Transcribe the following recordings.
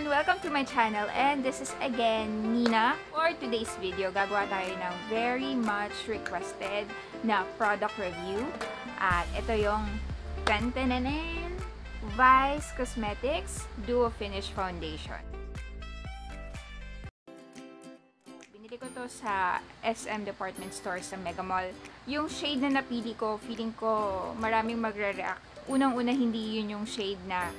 everyone! Welcome to my channel and this is again Nina. For today's video, gagawa tayo ng very much requested na product review. At ito yung Tantananan Vice Cosmetics Duo Finish Foundation. Binili ko to sa SM Department Store sa Mega Mall. Yung shade na napili ko, feeling ko maraming magre-react. Unang-una, hindi yun yung shade na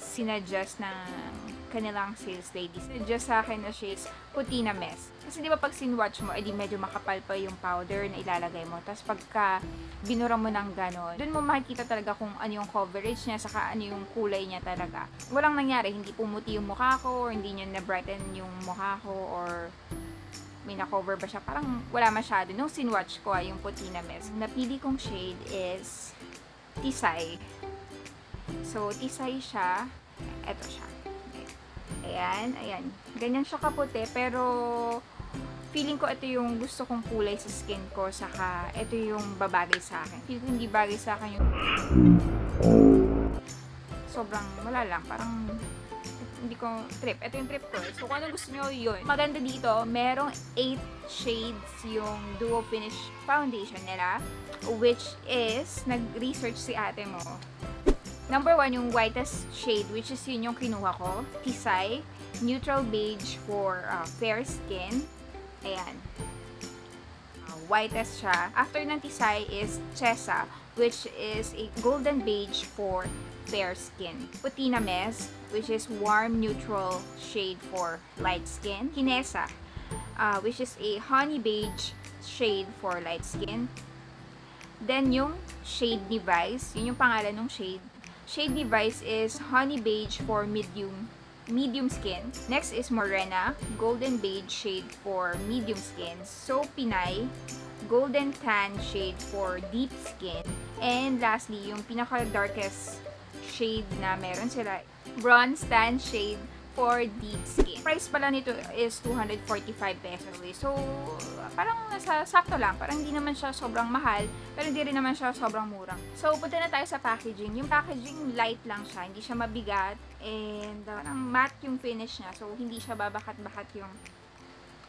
sinadjust ng kanilang sales lady. Sinadjust sa akin na shades puti na mess. Kasi di ba pag sinwatch mo, edi medyo makapal pa yung powder na ilalagay mo. Tapos pagka binura mo ng ganon, dun mo makikita talaga kung ano yung coverage niya, saka ano yung kulay niya talaga. Walang nangyari, hindi pumuti yung mukha ko, or hindi niya na-brighten yung mukha ko, or may na-cover ba siya. Parang wala masyado. Nung sinwatch ko, ay yung puti na mess. Napili kong shade is Tisay. So, Tisay siya. Ito siya. Ayan, ayan. Ganyan siya kaputi, pero feeling ko ito yung gusto kong kulay sa skin ko, saka ito yung babagay sa akin. Feeling ko hindi bagay sa akin yung sobrang wala lang, parang hindi ko trip. Ito yung trip ko. So, kung anong gusto nyo, yun. Maganda dito, merong 8 shades yung Duo Finish Foundation nila, which is, nag-research si ate mo. Number 1, yung whitest shade, which is yun yung kinuha ko. Tisay. Neutral beige for uh, fair skin. Ayan. Uh, whitest siya. After ng Tisay is Chesa, which is a golden beige for fair skin. Puti na Mes, which is warm neutral shade for light skin. Kinesa, uh, which is a honey beige shade for light skin. Then yung shade ni Vice, yun yung pangalan ng shade. Shade ni Vice is honey beige for medium medium skin. Next is Morena, golden beige shade for medium skin. So Pinay, golden tan shade for deep skin. And lastly, yung pinaka darkest shade na meron sila, bronze tan shade for deep skin. Price pala nito is 245 pesos. So, parang nasa sakto lang. Parang hindi naman siya sobrang mahal, pero hindi rin naman siya sobrang murang. So, punta na tayo sa packaging. Yung packaging light lang siya, hindi siya mabigat, and uh, parang matte yung finish niya. So, hindi siya babakat-bakat yung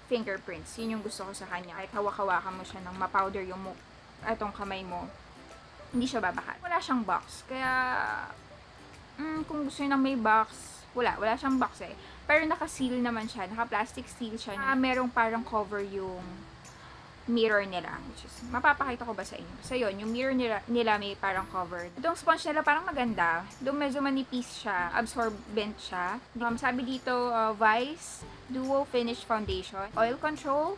fingerprints. Yun yung gusto ko sa kanya. Kahit hawak-hawakan mo siya ng ma-powder yung mo, atong kamay mo, hindi siya babakat. Wala siyang box. Kaya, mm, kung gusto nyo ng may box, wala. Wala siyang box eh. Pero naka-seal naman siya. Naka-plastic seal siya. Uh, merong parang cover yung mirror nila. Which is, mapapakita ko ba sa inyo? So, yun, yung mirror nila, nila may parang covered. Itong sponge nila parang maganda. Doon medyo manipis siya. Absorbent siya. Um, sabi dito, uh, Vice Duo Finish Foundation. Oil Control,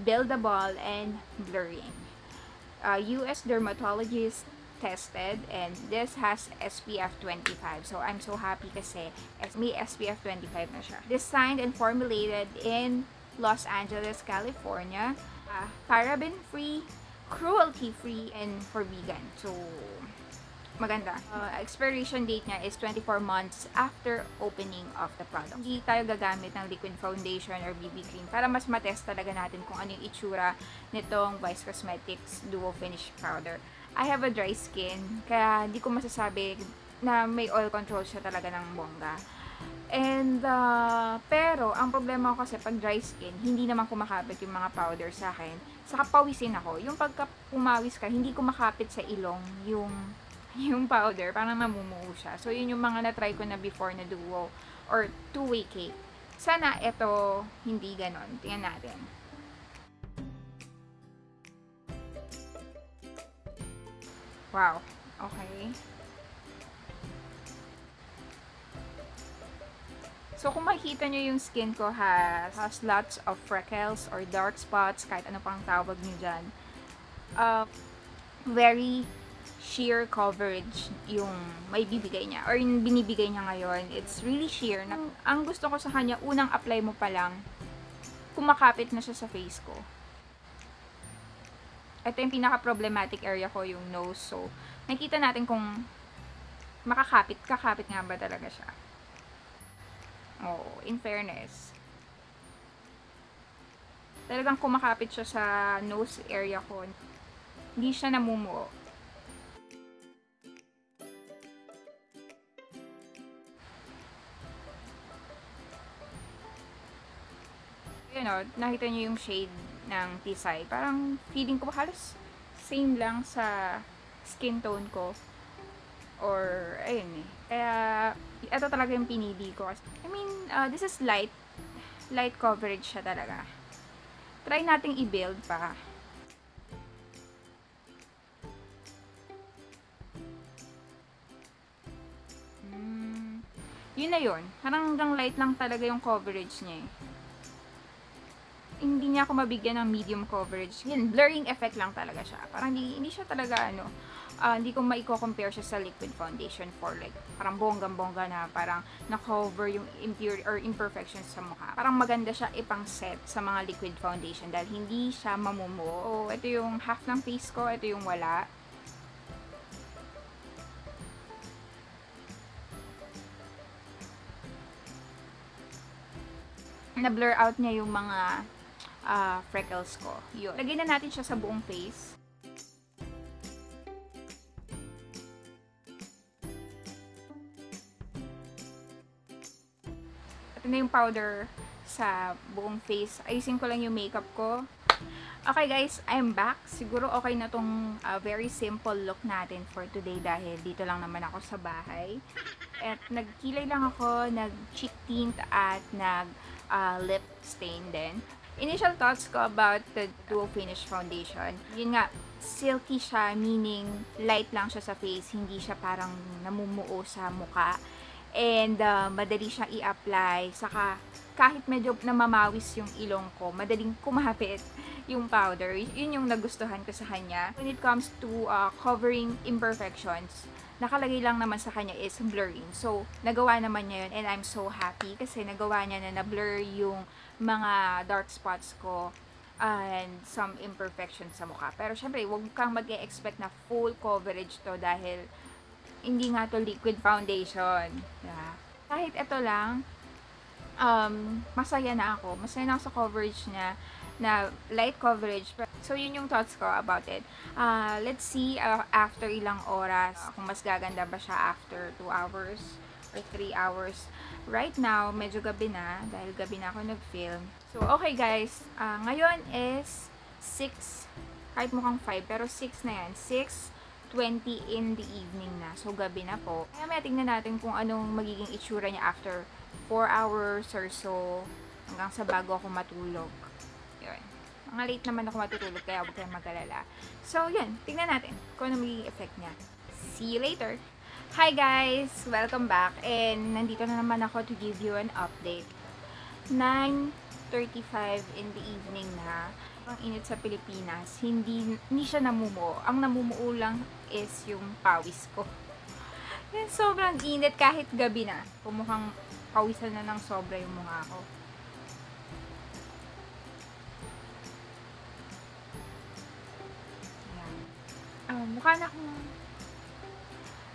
Buildable, and Blurring. Uh, US Dermatologist tested and this has SPF 25. So, I'm so happy kasi may SPF 25 na siya. Designed and formulated in Los Angeles, California. Uh, Paraben-free, cruelty-free, and for vegan. So, maganda. Uh, expiration date niya is 24 months after opening of the product. Hindi tayo gagamit ng liquid foundation or BB cream para mas matest talaga natin kung ano yung itsura nitong Vice Cosmetics Duo Finish Powder. I have a dry skin, kaya hindi ko masasabi na may oil control siya talaga ng bongga. And, uh, pero, ang problema ko kasi pag dry skin, hindi naman kumakapit yung mga powder sa akin. Saka pawisin ako. Yung pagka pumawis ka, hindi kumakapit sa ilong yung, yung powder. Parang namumuo siya. So, yun yung mga na-try ko na before na duo or two-way cake. Sana ito hindi ganon. Tingnan natin. Wow. Okay. So, kung makikita nyo yung skin ko has, has lots of freckles or dark spots, kahit ano pang tawag nyo dyan. Uh, very sheer coverage yung may bibigay niya or yung binibigay niya ngayon. It's really sheer. Ang, ang gusto ko sa kanya, unang apply mo pa lang, kumakapit na siya sa face ko. Ito yung pinaka-problematic area ko, yung nose. So, nakita natin kung makakapit, kakapit nga ba talaga siya. Oh, in fairness. Talagang kumakapit siya sa nose area ko. Hindi siya namumuo. You know, nakita niyo yung shade ng Tisay. Parang feeling ko halos same lang sa skin tone ko. Or, ayun eh. Kaya, ito talaga yung pinili ko. I mean, uh, this is light. Light coverage siya talaga. Try nating i-build pa. Mm, yun na yun. Parang hanggang light lang talaga yung coverage niya eh. Hindi niya ako mabigyan ng medium coverage. Yun, blurring effect lang talaga siya. Parang hindi, hindi siya talaga ano, uh, hindi ko maiko-compare siya sa liquid foundation for like, parang bonggang-bongga na parang na-cover yung impure or imperfections sa mukha. Parang maganda siya ipang set sa mga liquid foundation dahil hindi siya mamumuo. Oh, ito yung half ng face ko, ito yung wala. na-blur out niya yung mga uh, freckles ko. Yun. Lagay na natin siya sa buong face. Ito na yung powder sa buong face. Ayusin ko lang yung makeup ko. Okay guys, I'm back. Siguro okay na tong uh, very simple look natin for today dahil dito lang naman ako sa bahay. At nagkilay lang ako, nag-cheek tint at nag uh, lip stain din. Initial thoughts ko about the Duo Finish Foundation, yun nga, silky siya, meaning light lang siya sa face, hindi siya parang namumuo sa muka. And uh, madali siyang i-apply, saka kahit medyo namamawis yung ilong ko, madaling kumapit yung powder. Yun yung nagustuhan ko sa kanya. When it comes to uh, covering imperfections, nakalagay lang naman sa kanya is blurring. So, nagawa naman niya yun and I'm so happy kasi nagawa niya na na-blur yung mga dark spots ko and some imperfections sa mukha. Pero syempre, huwag kang mag expect na full coverage to dahil hindi nga to liquid foundation. Yeah. Kahit ito lang, um, masaya na ako. Masaya na ako sa coverage niya na light coverage. So, yun yung thoughts ko about it. Uh, let's see uh, after ilang oras, kung mas gaganda ba siya after 2 hours or 3 hours. Right now, medyo gabi na, dahil gabi na ako nag-film. So, okay guys, uh, ngayon is 6, kahit mukhang 5, pero 6 na yan. 6.20 in the evening na. So, gabi na po. Kaya may tingnan natin kung anong magiging itsura niya after 4 hours or so hanggang sa bago ako matulog. Yun. Mga late naman ako matutulog kaya huwag kayong mag-alala. So, yun. Tingnan natin kung ano magiging effect niya. See you later! Hi guys! Welcome back. And nandito na naman ako to give you an update. 9.35 in the evening na. Ang init sa Pilipinas. Hindi, hindi siya namumuo. Ang namumuo lang is yung pawis ko. Yan, sobrang init kahit gabi na. Pumukhang pawisan na ng sobra yung mukha ko. um, mukha na akong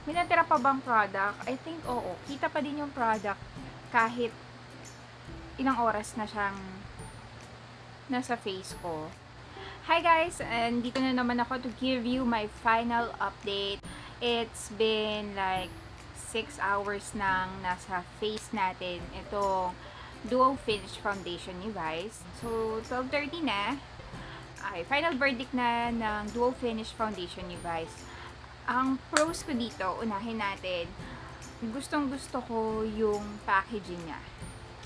may natira pa bang product? I think oo. Kita pa din yung product kahit ilang oras na siyang nasa face ko. Hi guys! And dito na naman ako to give you my final update. It's been like 6 hours nang nasa face natin itong Duo Finish Foundation you guys. So, 12.30 na ay final verdict na ng Duo Finish Foundation you guys. Ang pros ko dito, unahin natin, gustong gusto ko yung packaging niya.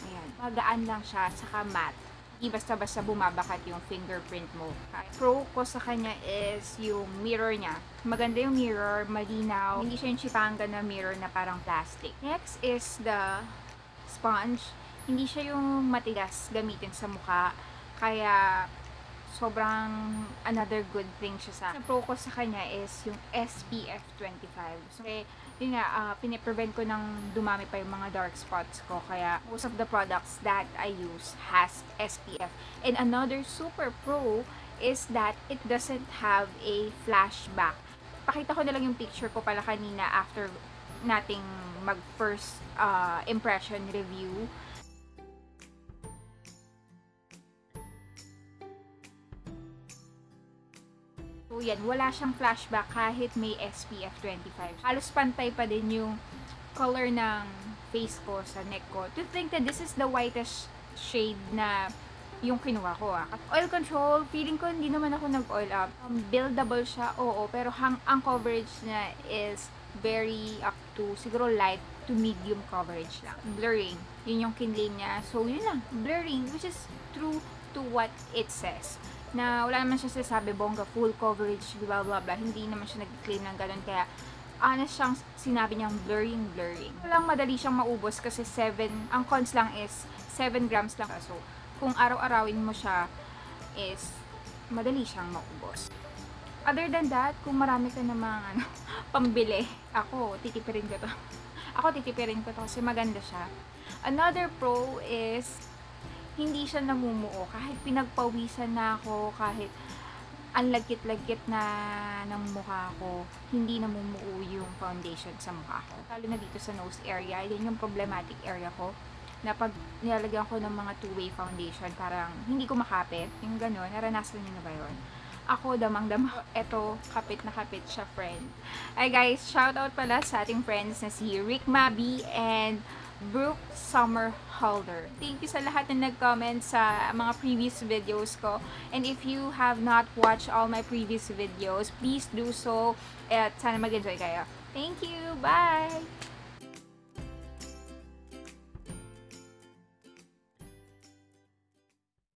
Ayan, magaan lang siya, saka matte. Hindi basta-basta bumabakat yung fingerprint mo. Pro ko sa kanya is yung mirror niya. Maganda yung mirror, malinaw. Hindi siya yung chipanga na mirror na parang plastic. Next is the sponge. Hindi siya yung matigas gamitin sa mukha. Kaya sobrang another good thing siya sa pro ko sa kanya is yung SPF 25. So, eh, yun nga, uh, piniprevent ko ng dumami pa yung mga dark spots ko. Kaya, most of the products that I use has SPF. And another super pro is that it doesn't have a flashback. Pakita ko na lang yung picture ko pala kanina after nating mag first uh, impression review yan, wala siyang flashback kahit may SPF 25. Halos pantay pa din yung color ng face ko sa neck ko. To think that this is the whitest shade na yung kinuha ko ah. Oil control, feeling ko hindi naman ako nag-oil up. Um, buildable siya, oo, pero hang, ang coverage niya is very up to, siguro light to medium coverage lang. Blurring, yun yung kinlay niya. So, yun lang, blurring, which is true to what it says na wala naman siya sinasabi bongga full coverage blah blah blah. Hindi naman siya nag-claim ng ganun. Kaya honest siyang sinabi niyang blurring blurring. Lang madali siyang maubos kasi 7 ang cons lang is 7 grams lang. So kung araw-arawin mo siya is madali siyang maubos. Other than that kung marami ka namang ano, pambili ako titipirin ko to. Ako titipirin ko to kasi maganda siya. Another pro is hindi siya namumuo. Kahit pinagpawisan na ako, kahit ang lagkit-lagkit na ng mukha ko, hindi namumuo yung foundation sa mukha ko. Lalo na dito sa nose area, yan yung problematic area ko na pag nilalagyan ko ng mga two-way foundation, parang hindi ko makapit. Yung gano'n, naranasan niyo na ba yun? Ako, damang-dama. Eto, kapit na kapit siya, friend. Ay guys, shout out pala sa ating friends na si Rick Mabi and Brooke Summer Holder. Thank you sa lahat na nag-comment sa mga previous videos ko. And if you have not watched all my previous videos, please do so. At sana mag-enjoy kayo. Thank you! Bye!